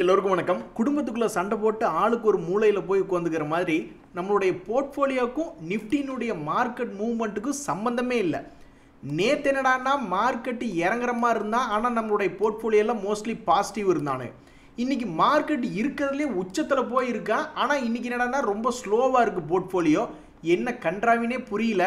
எல்லோருக்கும் வணக்கம். குடும்பத்துக்குள்ள சண்டை போட்டு ஆளுக்கு ஒரு மூலையில் போய் உட்காந்துக்கிற மாதிரி நம்மளுடைய போர்ட்ஃபோலியோக்கும் நிஃப்டினுடைய மார்க்கெட் மூவ்மெண்ட்டுக்கும் சம்மந்தமே இல்லை. நேற்று என்னடான்னா மார்க்கெட்டு இறங்குற மாதிரி இருந்தால் ஆனால் நம்மளுடைய போர்ட்ஃபோலியோலாம் மோஸ்ட்லி பாசிட்டிவ் இருந்தானு. இன்றைக்கி மார்க்கெட் இருக்கிறதுலே உச்சத்தில் போயிருக்கா ஆனால் இன்றைக்கி என்னடான்னா ரொம்ப ஸ்லோவாக இருக்குது போர்ட்ஃபோலியோ. என்ன கன்றாவினே புரியல.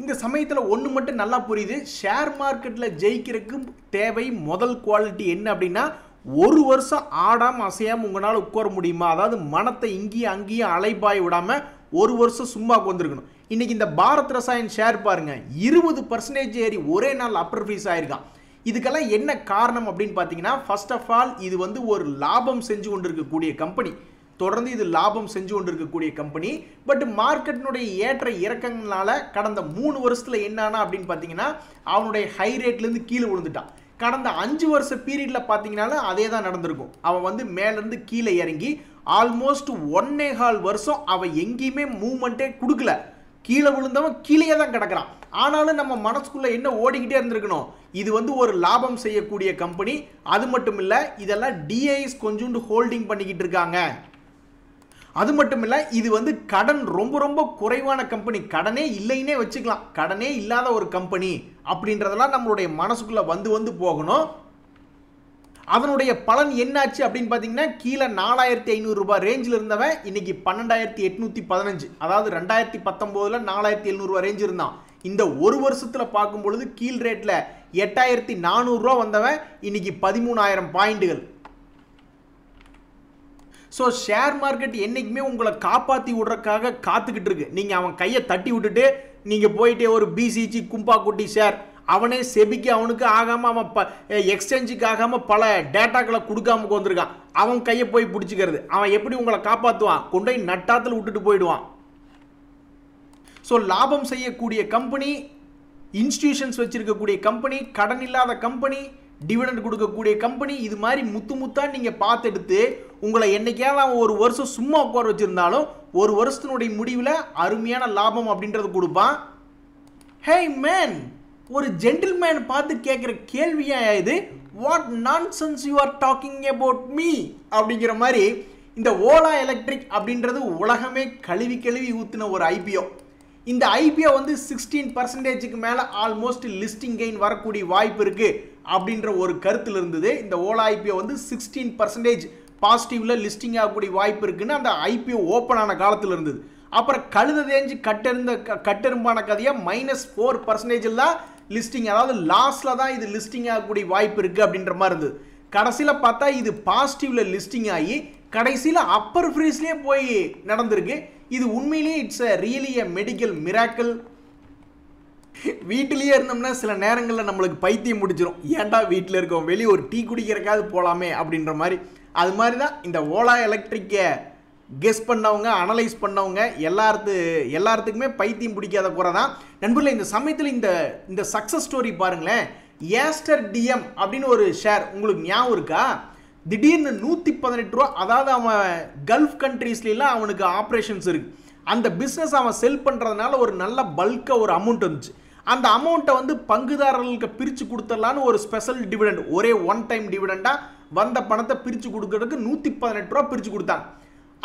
இந்த சமயத்தில் ஒன்று மட்டும் நல்லா புரியுது. ஷேர் மார்க்கெட்டில் ஜெயிக்கிறதுக்கு தேவை முதல் குவாலிட்டி என்ன அப்படின்னா ஒரு வருஷம் ஆடாமல் அசையாமல் உங்களால் உட்கார முடியுமா? அதாவது மனத்தை இங்கேயும் அங்கேயும் அலைபாய விடாமல் ஒரு வருஷம் சும்மா உட்காந்துருக்கணும் இன்னைக்கு இந்த பாரத் ரசாயன் ஷேர் பாருங்க இருபது பர்சன்டேஜ் ஏறி ஒரே நாள் அப்பர் ஃபீஸ் ஆயிருக்கான். இதுக்கெல்லாம் என்ன காரணம் அப்படின்னு பார்த்தீங்கன்னா ஃபர்ஸ்ட் ஆஃப் ஆல் இது வந்து ஒரு லாபம் செஞ்சு கொண்டிருக்கக்கூடிய கம்பெனி தொடர்ந்து இது லாபம் செஞ்சு கொண்டிருக்கக்கூடிய கம்பெனி பட் மார்க்கெட்டினுடைய ஏற்ற இறக்கங்களால கடந்த மூணு வருஷத்துல என்னன்னா அப்படின்னு பார்த்தீங்கன்னா அவனுடைய ஹை ரேட்லேருந்து கீழே விழுந்துட்டான். கடந்த அஞ்சு வருஷ பீரியடில் பார்த்தீங்கன்னாலும் அதே தான் நடந்திருக்கும். அவன் வந்து மேலேருந்து கீழே இறங்கி ஆல்மோஸ்ட் ஒன்னே கால் வருஷம் அவன் எங்கேயுமே மூவ்மெண்ட்டே கொடுக்கல. கீழே விழுந்தவன் கீழே தான் கிடக்குறான். ஆனாலும் நம்ம மனசுக்குள்ளே என்ன ஓடிக்கிட்டே இருந்திருக்கணும்? இது வந்து ஒரு லாபம் செய்யக்கூடிய கம்பெனி அது மட்டும் இல்லை இதெல்லாம் டிஐஸ் கொஞ்சோண்டு ஹோல்டிங் பண்ணிக்கிட்டு இருக்காங்க. அது மட்டும் இல்லை இது வந்து கடன் ரொம்ப ரொம்ப குறைவான கம்பெனி கடனே இல்லைன்னே வச்சுக்கலாம். கடனே இல்லாத ஒரு கம்பெனி அப்படின்றதெல்லாம் நம்மளுடைய மனசுக்குள்ள வந்து வந்து போகணும். அதனுடைய பலன் என்னாச்சு அப்படின்னு பார்த்தீங்கன்னா கீழே நாலாயிரத்தி ஐநூறு ரூபாய் ரேஞ்சில் இருந்தவன் இன்னைக்கு பன்னெண்டாயிரத்தி எட்நூற்றி பதினஞ்சு. அதாவது ரெண்டாயிரத்தி பத்தொம்போதில் நாலாயிரத்தி எழுநூறுவா ரேஞ்ச் இருந்தான். இந்த ஒரு வருஷத்தில் பார்க்கும் பொழுது கீழ் ரேட்டில் எட்டாயிரத்தி நானூறுரூவா வந்தவன் இன்னைக்கு பதிமூணாயிரம் பாயிண்டுகள் ஸோ ஷேர் மார்க்கெட் என்றைக்குமே உங்களை காப்பாற்றி விட்றதுக்காக காத்துக்கிட்டு இருக்கு. நீங்கள் அவன் கையை தட்டி விட்டுட்டு நீங்கள் போயிட்டே ஒரு பிசிஜி கும்பா குட்டி ஷேர் அவனே செபிக்கு அவனுக்கு ஆகாமல் அவன் ப எக்ஸ்சேஞ்சுக்கு ஆகாமல் பல டேட்டாக்களை கொடுக்காம வந்திருக்கான் அவன் கையை போய் பிடிச்சிக்கிறது. அவன் எப்படி உங்களை காப்பாற்றுவான் கொண்டு போய் நட்டாத்தில் விட்டுட்டு போயிடுவான். ஸோ லாபம் செய்யக்கூடிய கம்பெனி இன்ஸ்டியூஷன்ஸ் வச்சுருக்கக்கூடிய கம்பெனி கடன் இல்லாத கம்பெனி டிவிடெண்ட் கொடுக்கக்கூடிய கம்பெனி இது மாதிரி முத்து முத்தாக நீங்கள் பார்த்தெடுத்து உங்களை என்னைக்காவது அவன் ஒரு வருஷம் சும்மா உட்கார வச்சுருந்தாலும் ஒரு வருஷத்தினுடைய முடிவில் அருமையான லாபம் அப்படின்றது கொடுப்பான். ஹே மேன் ஒரு ஜென்டில்மேன் பார்த்து கேட்குற கேள்வியா இது? What nonsense you are talking about me அப்படிங்கிற மாதிரி இந்த ஓலா எலக்ட்ரிக் அப்படின்றது உலகமே கழுவி கழுவி ஊற்றின ஒரு ஐபிஓ இந்த ஐபிஓ வந்து சிக்ஸ்டீன் பர்சன்டேஜுக்கு மேலே ஆல்மோஸ்ட் லிஸ்டிங் கெயின் வரக்கூடிய வாய்ப்பு இருக்குது அப்படின்ற ஒரு கருத்தில் இருந்தது. இந்த ஓலா ஐபிஓ வந்து சிக்ஸ்டீன் பர்சன்டேஜ் பாசிட்டிவ்ல லிஸ்டிங் ஆகக்கூடிய வாய்ப்பு இருக்குன்னு அந்த ஐபிஓ ஓப்பன் ஆன காலத்தில் இருந்தது. அப்புறம் கழுத தேஞ்சு கட்டெருந்த கட்டெரும்பான கதையாக மைனஸ் ஃபோர் பர்சன்டேஜில் தான் லிஸ்டிங் அதாவது லாஸ்ட்டில் தான் இது லிஸ்டிங் ஆகக்கூடிய வாய்ப்பு இருக்குது அப்படின்ற மாதிரி இருந்தது. கடைசியில் பார்த்தா இது பாசிட்டிவில் லிஸ்டிங் ஆகி கடைசியில் அப்பர் ஃப்ரீஸ்லேயே போய் நடந்திருக்கு. இது உண்மையிலேயே it's a really a medical miracle வீட்டிலேயே இருந்தோம்னா சில நேரங்களில் நம்மளுக்கு பைத்தியம் முடிச்சிடும் ஏன்டா வீட்டில் இருக்கோம்? வெளியே ஒரு டீ குடிக்கிறக்காவது போகலாமே அப்படின்ற மாதிரி. அது மாதிரி தான் இந்த ஓலா எலக்ட்ரிக்கை கெஸ் பண்ணவங்க அனலைஸ் பண்ணவங்க எல்லாத்து எல்லாத்துக்குமே பைத்தியம் பிடிக்காத குறை தான். நண்பர்களே இந்த சமயத்தில் இந்த இந்த சக்ஸஸ் ஸ்டோரி பாருங்களேன். ஏஸ்டர் டிஎம் அப்படின்னு ஒரு ஷேர் உங்களுக்கு ஞாபகம் இருக்கா? திடீர்னு நூற்றி பதினெட்டு ரூபா அதாவது அவன் கல்ஃப் கண்ட்ரீஸ்லாம் அவனுக்கு ஆப்ரேஷன்ஸ் இருக்குது அந்த பிஸ்னஸ் அவன் செல் பண்ணுறதுனால ஒரு நல்ல பல்காக ஒரு அமௌண்ட் வந்துச்சு. அந்த அமௌண்ட்டை வந்து பங்குதாரர்களுக்கு பிரித்து கொடுத்துடலான்னு ஒரு ஸ்பெஷல் டிவிடெண்ட் ஒரே ஒன் டைம் டிவிடெண்டாக வந்த பணத்தை பிரித்து கொடுக்கறதுக்கு நூற்றி பதினெட்டு ரூபா பிரித்து கொடுத்தாங்க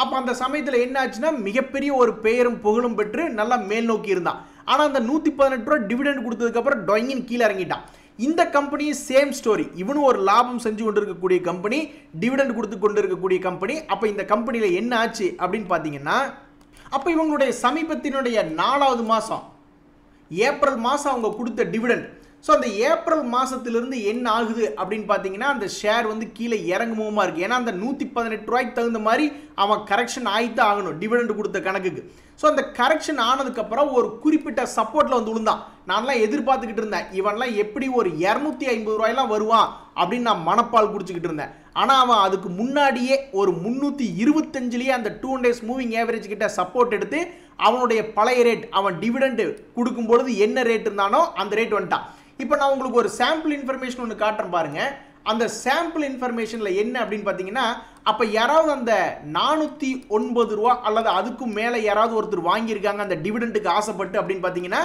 அப்போ அந்த சமயத்தில் என்ன ஆச்சுன்னா மிகப்பெரிய ஒரு பெயரும் புகழும் பெற்று நல்லா மேல் நோக்கி இருந்தான். ஆனால் அந்த நூற்றி பதினெட்டு ரூபா டிவிடெண்ட் கொடுத்ததுக்கப்புறம் டொங்கின் கீழே இறங்கிட்டான். இந்த கம்பெனியும் சேம் ஸ்டோரி இவனும் ஒரு லாபம் செஞ்சு கொண்டு இருக்கக்கூடிய கம்பெனி டிவிடெண்ட் கொடுத்து கொண்டு இருக்கக்கூடிய கம்பெனி அப்போ இந்த கம்பெனியில் என்ன ஆச்சு அப்படின்னு பார்த்தீங்கன்னா அப்போ இவங்களுடைய சமீபத்தினுடைய நாலாவது மாதம் ஏப்ரல் மாதம் அவங்க கொடுத்த டிவிடெண்ட் ஸோ அந்த ஏப்ரல் மாதத்திலிருந்து என்ன ஆகுது அப்படின்னு பார்த்தீங்கன்னா அந்த ஷேர் வந்து கீழே இறங்குமோமா இருக்குது ஏன்னா அந்த நூற்றி பதினெட்டு ரூபாய்க்கு தகுந்த மாதிரி அவன் கரெக்ஷன் ஆகித்தான் ஆகணும் டிவிடெண்ட் கொடுத்த கணக்குக்கு. ஸோ அந்த கரெக்ஷன் ஆனதுக்கப்புறம் ஒரு குறிப்பிட்ட சப்போர்ட்டில் வந்து விழுந்தான். நான்லாம் எதிர்பார்த்துக்கிட்டு இருந்தேன் இவன்லாம் எப்படி ஒரு இரநூத்தி ஐம்பது ரூபாயெல்லாம் வருவான் அப்படின்னு நான் மனப்பால் குடிச்சிக்கிட்டு இருந்தேன். ஆனால் அவன் அதுக்கு முன்னாடியே ஒரு முந்நூற்றி இருபத்தஞ்சிலேயே அந்த டூ டேஸ் மூவிங் ஏவரேஜ் கிட்ட சப்போர்ட் எடுத்து அவனுடைய பழைய ரேட் அவன் டிவிடெண்ட் கொடுக்கும் பொழுது என்ன ரேட் இருந்தானோ அந்த ரேட் வந்துட்டான். இப்போ நான் உங்களுக்கு ஒரு சாம்பிள் இன்ஃபர்மேஷன் ஒன்று காட்டுறேன் பாருங்க. அந்த சாம்பிள் இன்ஃபர்மேஷனில் என்ன அப்படின்னு பார்த்தீங்கன்னா அப்போ யாராவது அந்த நானூற்றி ஒன்பது ரூபா அல்லது அதுக்கும் மேலே யாராவது ஒருத்தர் வாங்கியிருக்காங்க அந்த டிவிடெண்ட்டுக்கு ஆசைப்பட்டு அப்படின்னு பார்த்தீங்கன்னா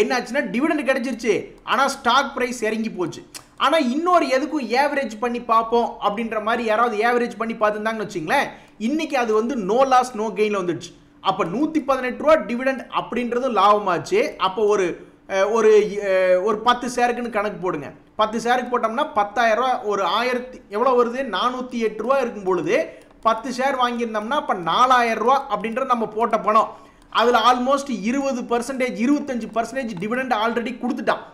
என்னாச்சுன்னா டிவிடெண்ட் கிடைச்சிருச்சு. ஆனால் ஸ்டாக் ப்ரைஸ் இறங்கி போச்சு. ஆனால் இன்னொரு எதுக்கும் ஏவரேஜ் பண்ணி பார்ப்போம் அப்படின்ற மாதிரி யாராவது ஏவரேஜ் பண்ணி பார்த்துருந்தாங்கன்னு வச்சிங்களேன் இன்றைக்கி அது வந்து நோ லாஸ் நோ கெயினில் வந்துடுச்சு. அப்போ நூற்றி பதினெட்டு ரூபா டிவிடெண்ட் அப்படின்றதும் லாபமாச்சு. அப்போ ஒரு ஒரு ஒரு பத்து ஷேருக்குன்னு கணக்கு போடுங்க. பத்து ஷேருக்கு போட்டோம்னா பத்தாயிரம் ரூபா ஒரு ஆயிரத்தி எவ்வளோ வருது? நானூற்றி எட்டு ரூபா இருக்கும் பொழுது பத்து ஷேர் வாங்கியிருந்தோம்னா அப்போ நாலாயிரம் ரூபா அப்படின்றது நம்ம போட்ட பணம். அதில் ஆல்மோஸ்ட் இருபது பர்சன்டேஜ் இருபத்தஞ்சு பர்சன்டேஜ் டிவிடெண்ட் ஆல்ரெடி கொடுத்துட்டான்.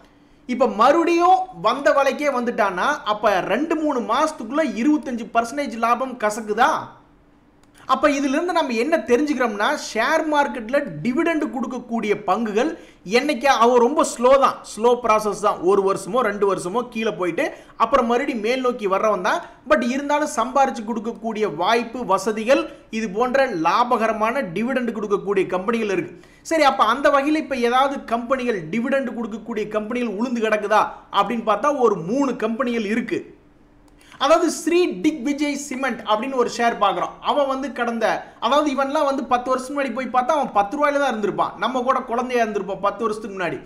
இப்போ மறுபடியும் வந்த வலைக்கே வந்துட்டான்னா அப்போ ரெண்டு மூணு மாதத்துக்குள்ளே இருபத்தஞ்சு பர்சன்டேஜ் லாபம் கசக்குதா? அப்போ இதிலிருந்து நம்ம என்ன தெரிஞ்சுக்கிறோம்னா ஷேர் மார்க்கெட்டில் டிவிடெண்ட் கொடுக்கக்கூடிய பங்குகள் என்னைக்கு அவ ரொம்ப ஸ்லோ தான். ஸ்லோ ப்ராசஸ் தான். ஒரு வருஷமோ ரெண்டு வருஷமோ கீழே போயிட்டு அப்புறம் மறுபடியும் மேல் நோக்கி வர்றவன் தான். பட் இருந்தாலும் சம்பாரிச்சு கொடுக்கக்கூடிய வாய்ப்பு வசதிகள் இது போன்ற லாபகரமான டிவிடெண்ட் கொடுக்கக்கூடிய கம்பெனிகள் இருக்குது சரி அப்போ அந்த வகையில் இப்போ ஏதாவது கம்பெனிகள் டிவிடெண்ட் கொடுக்கக்கூடிய கம்பெனிகள் உளுந்து கிடக்குதா? அப்படின்னு பார்த்தா ஒரு மூணு கம்பெனிகள் இருக்குது அதாவது ஸ்ரீ டிக் விஜய் சிமெண்ட் அப்படின்னு ஒரு ஷேர் பார்க்குறோம் அவன் வந்து கடந்த அதாவது இவன்லாம் வந்து பத்து வருஷம் முன்னாடி போய் பார்த்தா அவன் பத்து ரூபாயில தான் இருந்திருப்பான். நம்ம கூட குழந்தையா இருந்திருப்போம் பத்து வருஷத்துக்கு முன்னாடி.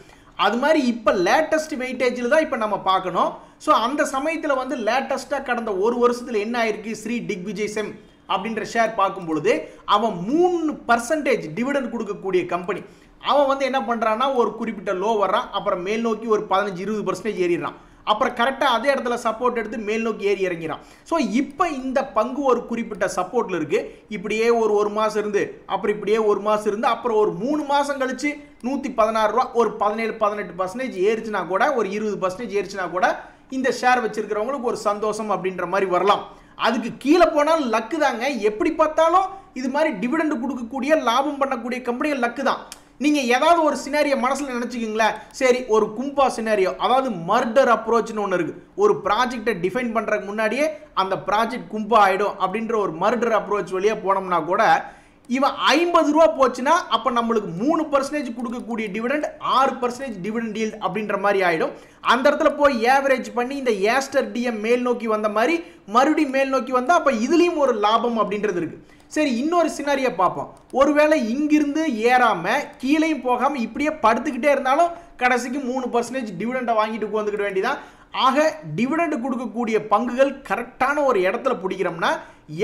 அது மாதிரி இப்போ லேட்டஸ்ட் வெயிட்டேஜில் தான் இப்போ நம்ம பார்க்கணும். ஸோ அந்த சமயத்தில் வந்து லேட்டஸ்ட்டாக கடந்த ஒரு வருஷத்தில் என்ன ஆயிருக்கு? ஸ்ரீ டிக் விஜய் செம் அப்படின்ற ஷேர் பார்க்கும் பொழுது அவன் மூணு பர்சன்டேஜ் டிவிடெண்ட் கொடுக்கக்கூடிய கம்பெனி அவன் வந்து என்ன பண்ணுறான்னா ஒரு குறிப்பிட்ட லோ வர்றான் அப்புறம் மேல் நோக்கி ஒரு பதினஞ்சு இருபது பர்சன்டேஜ் ஏறிடுறான். அப்புறம் கரெக்டாக அதே இடத்துல சப்போர்ட் எடுத்து மேல் நோக்கி ஏறி இறங்கிறான். ஸோ இப்போ இந்த பங்கு ஒரு குறிப்பிட்ட சப்போர்ட்டில் இருக்குது இப்படியே ஒரு ஒரு மாதம் இருந்து அப்புறம் இப்படியே ஒரு மாதம் இருந்து அப்புறம் ஒரு மூணு மாதம் கழித்து நூற்றி பதினாறு ரூபா ஒரு பதினேழு பதினெட்டு பர்சன்டேஜ் ஏறிச்சுனா கூட ஒரு இருபது பர்சன்டேஜ் ஏறிச்சுனா கூட இந்த ஷேர் வச்சிருக்கிறவங்களுக்கு ஒரு சந்தோஷம் அப்படின்ற மாதிரி வரலாம். அதுக்கு கீழே போனால் லக்கு தாங்க. எப்படி பார்த்தாலும் இது மாதிரி டிவிடெண்ட் கொடுக்கக்கூடிய லாபம் பண்ணக்கூடிய கம்பெனிகள் லக்கு தான். நீங்க ஏதாவது ஒரு சினாரியோ மனசுல நினைச்சுக்கீங்களேன் சரி ஒரு கும்பா சினாரியோ அதாவது மர்டர் அப்ரோச்னு ஒன்று இருக்கு. ஒரு ப்ராஜெக்டை டிஃபைன் பண்றதுக்கு முன்னாடியே அந்த ப்ராஜெக்ட் கும்பா ஆயிடும் அப்படின்ற ஒரு மர்டர் அப்ரோச் வழியாக போனோம்னா கூட இவன் ஐம்பது ரூபா போச்சுன்னா அப்போ நம்மளுக்கு மூணு பர்சன்டேஜ் கொடுக்கக்கூடிய டிவிடெண்ட் ஆறு பர்சன்டேஜ் டிவிடெண்ட் yield அப்படின்ற மாதிரி ஆயிடும். அந்த இடத்துல போய் ஏவரேஜ் பண்ணி இந்த ஏஸ்டர் டிஎம் மேல் நோக்கி வந்த மாதிரி மறுபடியும் மேல் நோக்கி வந்தால் அப்போ இதுலேயும் ஒரு லாபம் அப்படின்றது இருக்கு. சரி இன்னொரு சினாரியை பார்ப்போம். ஒருவேளை இங்கிருந்து ஏறாமல் கீழேயும் போகாமல் இப்படியே படுத்துக்கிட்டே இருந்தாலும் கடைசிக்கு மூணு பர்சன்டேஜ் டிவிடெண்டை வாங்கிட்டு உட்காந்துக்கிட வேண்டியதான் ஆக டிவிடெண்ட் கொடுக்கக்கூடிய பங்குகள் கரெக்டான ஒரு இடத்துல பிடிக்கிறோம்னா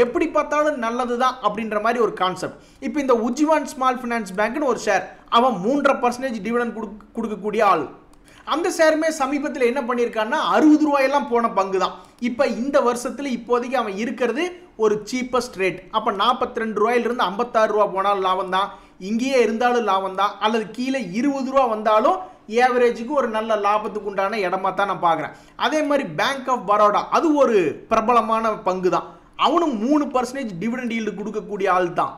எப்படி பார்த்தாலும் நல்லது தான் அப்படின்ற மாதிரி ஒரு கான்செப்ட் இப்போ இந்த உஜ்வான் ஸ்மால் ஃபினான்ஸ் பேங்க்னு ஒரு ஷேர் அவன் மூன்றரை பர்சன்டேஜ் டிவிடெண்ட் கொடுக்கக்கூடிய ஆள். அந்த ஷேருமே சமீபத்தில் என்ன பண்ணியிருக்கான்னா அறுபது ரூபாயெல்லாம் போன பங்கு தான் இப்போ இந்த வருஷத்தில் இப்போதைக்கு அவன் இருக்கிறது ஒரு சீப்பஸ்ட் ரேட் அப்போ நாற்பத்தி ரெண்டு ரூபாயிலிருந்து ஐம்பத்தாறு ரூபா போனாலும் லாபம் தான். இங்கேயே இருந்தாலும் லாபம் தான். அல்லது கீழே இருபது ரூபா வந்தாலும் ஏவரேஜுக்கு ஒரு நல்ல லாபத்துக்கு உண்டான இடமா தான் நான் பார்க்குறேன். அதே மாதிரி பேங்க் ஆஃப் பரோடா அது ஒரு பிரபலமான பங்கு தான். அவனும் மூணு பர்சன்டேஜ் டிவிடெண்ட் ஈல்டு கொடுக்கக்கூடிய ஆள் தான்.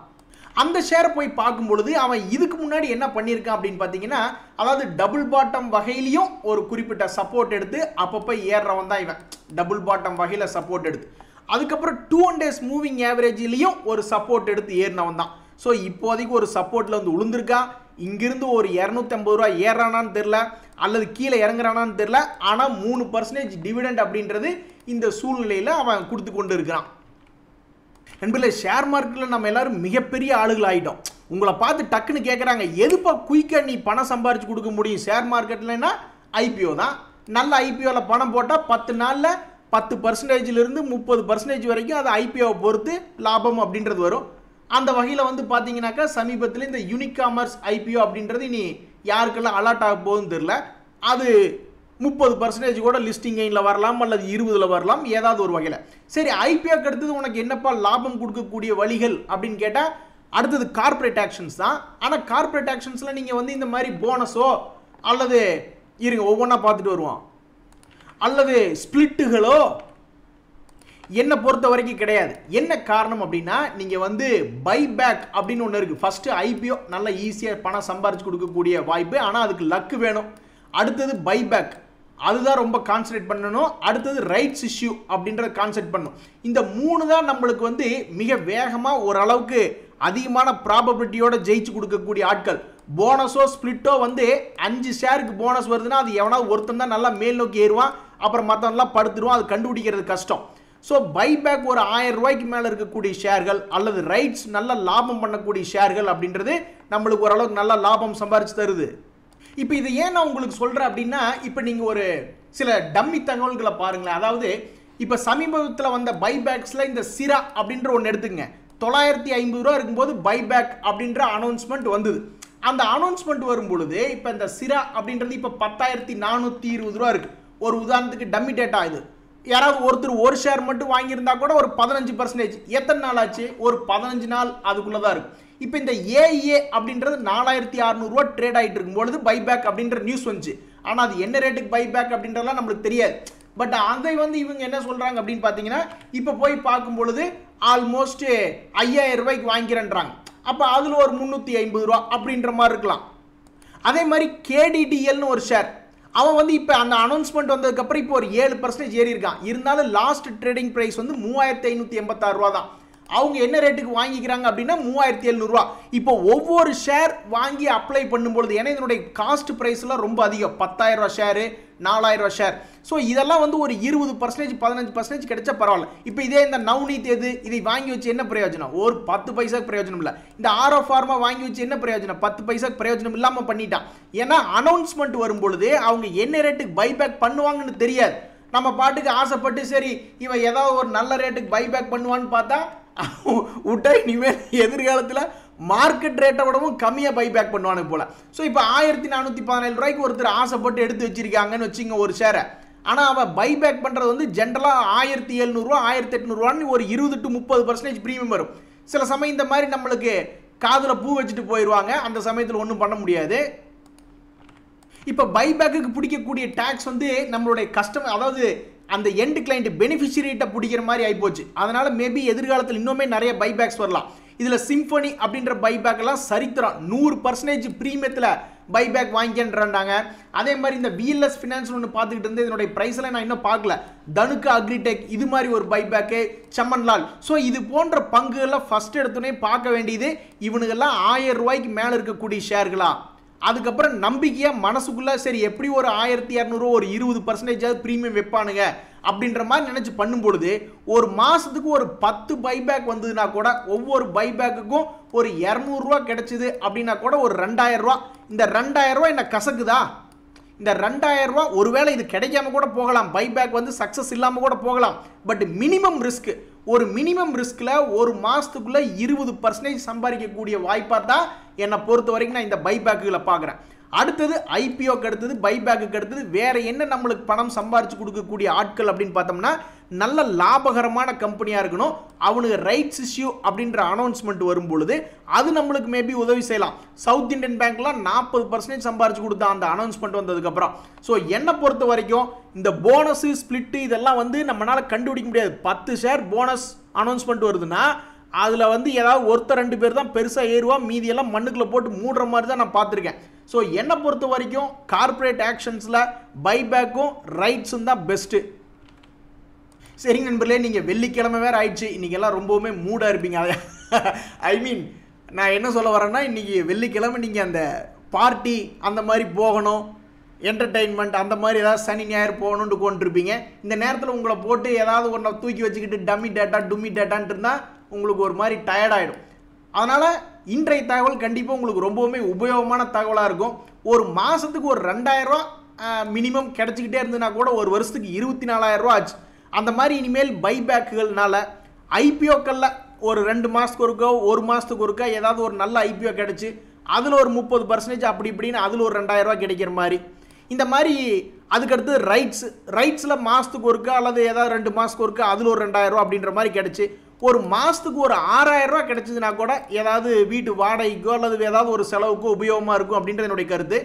அந்த ஷேரை போய் பார்க்கும் பொழுது அவன் இதுக்கு முன்னாடி என்ன பண்ணியிருக்கான் அப்படின்னு பார்த்தீங்கன்னா அதாவது டபுள் பாட்டம் வகையிலையும் ஒரு குறிப்பிட்ட சப்போர்ட் எடுத்து அப்பப்போ ஏறுறவன் தான் இவன். டபுள் பாட்டம் வகையில் சப்போர்ட் எடுத்து. அதுக்கப்புறம் டூ ஒன் டேஸ் மூவிங் ஆவரேஜ்லேயும் ஒரு சப்போர்ட் எடுத்து ஏறினவன் தான். ஸோ இப்போதைக்கு ஒரு சப்போர்ட்டில் வந்து விழுந்திருக்கான் இங்கிருந்து ஒரு இரநூத்தம்பது ரூபா ஏறானான்னு தெரில அல்லது கீழே இறங்குறானான்னு தெரில ஆனால் மூணு பர்சன்டேஜ் டிவிடெண்ட் அப்படின்றது இந்த சூழ்நிலையில் அவன் கொடுத்து கொண்டு இருக்கிறான் நண்பர்களே ஷேர் மார்க்கெட்டில் நம்ம எல்லாரும் மிகப்பெரிய ஆளுகள் ஆகிட்டோம் உங்களை பார்த்து டக்குன்னு கேட்குறாங்க எதுப்பா குயிக்காக நீ பணம் சம்பாரிச்சு கொடுக்க முடியும்? ஷேர் மார்க்கெட்லன்னா ஐபிஓ தான். நல்ல ஐபிஓவில் பணம் போட்டால் பத்து நாளில் பத்து பர்சன்டேஜிலிருந்து முப்பது பர்சன்டேஜ் வரைக்கும் அது ஐபிஓவை பொறுத்து லாபம் அப்படின்றது வரும். அந்த வகையில் வந்து பார்த்தீங்கன்னாக்கா சமீபத்தில் இந்த யூனிகாமர்ஸ் ஐபிஓ அப்படின்றது இனி யாருக்கெல்லாம் அலர்ட் ஆக போகுதுன்னு தெரில அது முப்பது பர்சன்டேஜ் கூட லிஸ்டிங் கெயினில் வரலாம் அல்லது இருபதில் வரலாம் ஏதாவது ஒரு வகையில். சரி ஐபிஓக்கு அடுத்தது உனக்கு என்னப்பா லாபம் கொடுக்கக்கூடிய வழிகள் அப்படின்னு கேட்டால் அடுத்தது கார்ப்பரேட் ஆக்ஷன்ஸ் தான். ஆனால் கார்ப்பரேட் ஆக்ஷன்ஸில் நீங்கள் வந்து இந்த மாதிரி போனஸோ அல்லது இருங்க ஒவ்வொன்றா பார்த்துட்டு வருவோம். அல்லது ஸ்பிளிட்டுகளோ? என்னை பொறுத்த வரைக்கும் கிடையாது. என்ன காரணம் அப்படின்னா நீங்கள் வந்து பைபேக் அப்படின்னு ஒன்று இருக்குது ஃபஸ்ட்டு ஐபிஓ நல்ல ஈஸியாக பணம் சம்பாரிச்சு கொடுக்கக்கூடிய வாய்ப்பு. ஆனால் அதுக்கு லக்கு வேணும். அடுத்தது பைபேக் அதுதான் ரொம்ப கான்சன்ட்ரேட் பண்ணணும். அடுத்தது ரைட்ஸ் இஷ்யூ அப்படின்றத கான்சன்ட்ரேட் பண்ணணும். இந்த மூணு தான் நம்மளுக்கு வந்து மிக வேகமாக ஓரளவுக்கு அதிகமான ப்ராபபிலிட்டியோட ஜெயிச்சு கொடுக்கக்கூடிய ஆட்கள். போனஸோ ஸ்பிளிட்டோ வந்து அஞ்சு ஷேருக்கு போனஸ் வருதுன்னா அது எவனாவது ஒருத்தன் தான் நல்லா மேல் நோக்கி ஏறுவான் அப்புறம் மற்றவன்லாம் படுத்துருவான் அது கண்டுபிடிக்கிறது கஷ்டம். ஸோ பைபேக் ஒரு ஆயிரம் ரூபாய்க்கு மேலே இருக்கக்கூடிய ஷேர்கள் அல்லது ரைட்ஸ் நல்ல லாபம் பண்ணக்கூடிய ஷேர்கள் அப்படின்றது நம்மளுக்கு ஓரளவுக்கு நல்ல லாபம் சம்பாரிச்சு தருது. இப்போ இது ஏன் நான் உங்களுக்கு சொல்கிறேன் அப்படின்னா இப்போ நீங்கள் ஒரு சில டம்மி தகவல்களை பாருங்களேன். அதாவது இப்போ சமீபத்தில் வந்த பைபேக்ஸில் இந்த சிரா அப்படின்ற ஒன்று எடுத்துங்க தொள்ளாயிரத்தி ஐம்பது ரூபா இருக்கும்போது பைபேக் அப்படின்ற அனௌன்ஸ்மெண்ட் வந்தது. அந்த அனௌன்ஸ்மெண்ட் வரும் பொழுது இப்போ இந்த சிரா அப்படின்றது இப்போ பத்தாயிரத்தி நானூற்றி இருபது ரூபா இருக்குது ஒரு உதாரணத்துக்கு டம்மி டேட்டா இது. யாராவது ஒருத்தர் ஒரு ஷேர் மட்டும் வாங்கியிருந்தா கூட ஒரு பதினஞ்சு பர்சன்டேஜ் எத்தனை நாள் ஆச்சு? ஒரு பதினஞ்சு நாள் அதுக்குள்ளே தான் இருக்கு. இப்போ இந்த ஏஏ அப்படின்றது நாலாயிரத்தி அறநூறுவா ட்ரேட் ஆகிட்டு இருக்கும்பொழுது பைபேக் அப்படின்ற நியூஸ் வந்துச்சு. ஆனால் அது என்ன ரேட்டுக்கு பைபேக் அப்படின்றதெல்லாம் நம்மளுக்கு தெரியாது. பட் அதை வந்து இவங்க என்ன சொல்கிறாங்க அப்படின்னு பார்த்தீங்கன்னா இப்போ போய் பார்க்கும் பொழுது ஆல்மோஸ்ட் ஐயாயிரம் ரூபாய்க்கு வாங்கிறேன்றாங்க. அப்போ அதில் ஒரு முந்நூற்றி ஐம்பது ரூபா அப்படின்ற மாதிரி இருக்கலாம். அதே மாதிரி கேடிடிஎல்னு ஒரு ஷேர் அவன் வந்து இப்போ அந்த அனௌன்ஸ்மெண்ட் வந்ததுக்கப்புறம் இப்போ ஒரு ஏழு பர்சன்டேஜ் ஏறி இருக்கான் இருந்தாலும் லாஸ்ட் ட்ரேடிங் ப்ரைஸ் வந்து மூவாயிரத்தி ஐநூற்றி எண்பத்தாறு ரூபா தான் அவங்க என்ன ரேட்டுக்கு வாங்கிக்கிறாங்க அப்படின்னா மூவாயிரத்தி எழுநூறுவா. இப்போ ஒவ்வொரு ஷேர் வாங்கி அப்ளை பண்ணும்பொழுது ஏன்னா இதனுடைய காஸ்ட் ப்ரைஸ்லாம் ரொம்ப அதிகம். பத்தாயிரம் ரூபா ஷேரு நாலாயிரம் ரூபா ஷேர் ஸோ இதெல்லாம் வந்து ஒரு இருபது பர்சன்டேஜ் பதினஞ்சு பர்சன்டேஜ் கிடைச்சா பரவாயில்ல. இப்போ இதே இந்த நவ்னீத் எது இதை வாங்கி வச்சு என்ன பிரயோஜனம்? ஒரு பத்து பைசாக்கு பிரயோஜனம் இல்லை. இந்த ஆரோ ஃபார்மா வாங்கி வச்சு என்ன பிரயோஜனம்? பத்து பைசாக்கு பிரயோஜனம் இல்லாமல் பண்ணிட்டான். ஏன்னா அனௌன்ஸ்மெண்ட் வரும்பொழுது அவங்க என்ன ரேட்டுக்கு பைபேக் பண்ணுவாங்கன்னு தெரியாது. நம்ம பாட்டுக்கு ஆசைப்பட்டு சரி இவன் ஏதாவது ஒரு நல்ல ரேட்டுக்கு பைபேக் பண்ணுவான்னு பார்த்தா விட்டா இனிமேல் எதிர்காலத்தில் மார்க்கெட் ரேட்டை விடவும் கம்மியாக பைபேக் பண்ணுவானு போல். ஸோ இப்போ ஆயிரத்தி நானூற்றி பதினேழு ரூபாய்க்கு ஒருத்தர் ஆசைப்பட்டு எடுத்து வச்சிருக்காங்கன்னு வச்சுங்க ஒரு ஷேரை ஆனால் அவன் பைபேக் பண்ணுறது வந்து ஜென்ரலாக ஆயிரத்தி எழுநூறுவா ஆயிரத்தி எட்நூறுவான்னு ஒரு இருபது டு முப்பது பர்சன்டேஜ் ப்ரீமியம் வரும். சில சமயம் இந்த மாதிரி நம்மளுக்கு காதில் பூ வச்சுட்டு போயிடுவாங்க அந்த சமயத்தில் ஒன்றும் பண்ண முடியாது. இப்போ பைபேக்குக்கு பிடிக்கக்கூடிய டேக்ஸ் வந்து நம்மளுடைய கஸ்டமர் அதாவது அந்த எண்ட் கிளைண்ட் பெனிஃபிஷரிட்ட பிடிக்கிற மாதிரி ஆகிப்போச்சு அதனால மேபி எதிர்காலத்தில் இன்னுமே நிறைய பைபேக்ஸ் வரலாம். இதில் சிம்பனி அப்படின்ற பைபேக் எல்லாம் சரித்திரம். நூறு பர்சன்டேஜ் ப்ரீமியத்தில் பைபேக் வாங்கிக்கன்றாங்க அதே மாதிரி இந்த விஎல்எஸ் ஃபினான்ஸ் ஒன்று பார்த்துக்கிட்டு இருந்து இதனுடைய ப்ரைஸ்லாம் நான் இன்னும் பார்க்கல. தனுக்கு அக்ரிடெக் இது மாதிரி ஒரு பைபேக்கு சம்மன்லால் ஸோ இது போன்ற பங்குகள்லாம் ஃபஸ்ட் எடுத்தோடனே பார்க்க வேண்டியது இவனுங்கெல்லாம் ஆயிரம் ரூபாய்க்கு மேலே இருக்கக்கூடிய ஷேர்களா அதுக்கப்புறம் நம்பிக்கையாக மனசுக்குள்ளே சரி எப்படி ஒரு ஆயிரத்தி இரநூறுவா ஒரு இருபது பர்சன்டேஜாவது ப்ரீமியம் வைப்பானுங்க அப்படின்ற மாதிரி நினச்சி பண்ணும்பொழுது ஒரு மாதத்துக்கு ஒரு பத்து பைபேக் வந்ததுன்னா கூட ஒவ்வொரு பைபேக்குக்கும் ஒரு இரநூறுவா கிடைச்சிது அப்படின்னா கூட ஒரு ரெண்டாயிரரூவா இந்த ரெண்டாயிரரூவா என்ன கசக்குதா? இந்த ரெண்டாயிரரூவா ஒருவேளை இது கிடைக்காம கூட போகலாம். பைபேக் வந்து சக்ஸஸ் இல்லாமல் கூட போகலாம். பட் மினிமம் ரிஸ்க் ஒரு மினிமம் ரிஸ்கில் ஒரு மாதத்துக்குள்ளே இருபது பர்சன்டேஜ் சம்பாதிக்கக்கூடிய வாய்ப்பாக தான் என்னை பொறுத்த வரைக்கும் நான் இந்த பைபேக்குகளை பார்க்குறேன். அடுத்தது ஐபிஓக்கு அடுத்தது பைபேக்கு அடுத்தது வேற என்ன நம்மளுக்கு பணம் சம்பாரிச்சு கொடுக்கக்கூடிய ஆட்கள் அப்படின்னு பார்த்தோம்னா நல்ல லாபகரமான கம்பெனியாக இருக்கணும். அவனுக்கு ரைட்ஸ் இஷ்யூ அப்படின்ற அனௌன்ஸ்மெண்ட் வரும் பொழுது அது நம்மளுக்கு மேபி உதவி செய்யலாம். சவுத் இந்தியன் பேங்க்லாம் நாற்பது பர்சன்டேஜ் சம்பாரிச்சு கொடுத்தா அந்த அனௌன்ஸ்மெண்ட் வந்ததுக்கப்புறம். ஸோ என்னை பொறுத்த வரைக்கும் இந்த போனஸு ஸ்பிளிட்டு இதெல்லாம் வந்து நம்மளால் கண்டுபிடிக்க முடியாது. பத்து ஷேர் போனஸ் அனௌன்ஸ்மெண்ட் வருதுன்னா அதில் வந்து ஏதாவது ஒருத்தர் ரெண்டு பேர் தான் பெருசாக ஏறுவா மீதியெல்லாம் மண்ணுக்குள்ளே போட்டு மூடுற மாதிரி தான் நான் பார்த்துருக்கேன். ஸோ என்னை பொறுத்த வரைக்கும் கார்ப்பரேட் ஆக்ஷன்ஸில் பைபேக்கும் ரைட்ஸும் தான் பெஸ்ட்டு சரிங்க நண்பர்களே நீங்கள் வெள்ளிக்கிழமை வேறு ஆயிடுச்சு. இன்றைக்கி எல்லாம் ரொம்பவுமே மூடாக இருப்பீங்க. அதை ஐ மீன் நான் என்ன சொல்ல வரேன்னா இன்றைக்கி வெள்ளிக்கிழமை நீங்கள் அந்த பார்ட்டி அந்த மாதிரி போகணும் என்டர்டெயின்மெண்ட் அந்த மாதிரி ஏதாவது சனி ஞாயிறு போகணுன்ட்டு கொண்டிருப்பீங்க இந்த நேரத்தில் உங்களை போட்டு ஏதாவது ஒன்றை தூக்கி வச்சுக்கிட்டு டம்மி டேட்டா டும்மி டேட்டான்ட்டு இருந்தால் உங்களுக்கு ஒரு மாதிரி டயர்டாயிடும் அதனால் இன்றைய தகவல் கண்டிப்பாக உங்களுக்கு ரொம்பவுமே உபயோகமான தகவலாக இருக்கும். ஒரு மாதத்துக்கு ஒரு ரெண்டாயிரரூவா மினிமம் கிடச்சிக்கிட்டே இருந்ததுன்னா கூட ஒரு வருஷத்துக்கு இருபத்தி நாலாயிரரூவா ஆச்சு. அந்த மாதிரி இனிமேல் பைபேக்குகள்னால ஐபிஓக்களில் ஒரு ரெண்டு மாதத்துக்கு ஒருக்கோ ஒரு மாதத்துக்கு ஒருக்கோ ஏதாவது ஒரு நல்ல ஐபிஓ கிடச்சி அதில் ஒரு முப்பது பர்சன்டேஜ் அப்படி இப்படின்னு அதில் ஒரு ரெண்டாயிரரூவா கிடைக்கிற மாதிரி. இந்த மாதிரி அதுக்கடுத்து ரைட்ஸ் ரைட்ஸில் மாதத்துக்கு ஒருக்கா அல்லது ஏதாவது ரெண்டு மாதத்துக்கு ஒருக்கா அதில் ஒரு ரெண்டாயிரரூவா அப்படின்ற மாதிரி கிடச்சி ஒரு மாதத்துக்கு ஒரு ஆறாயிரரூவா கிடச்சிதுன்னா கூட ஏதாவது வீட்டு வாடகைக்கோ அல்லது ஏதாவது ஒரு செலவுக்கோ உபயோகமாக இருக்கும் அப்படின்றது என்னுடைய கருத்து.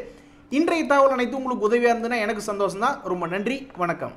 இன்றைய தகவல் அனைத்து உங்களுக்கு உதவியாக இருந்ததுன்னா எனக்கு சந்தோஷம் தான் ரொம்ப நன்றி. வணக்கம்.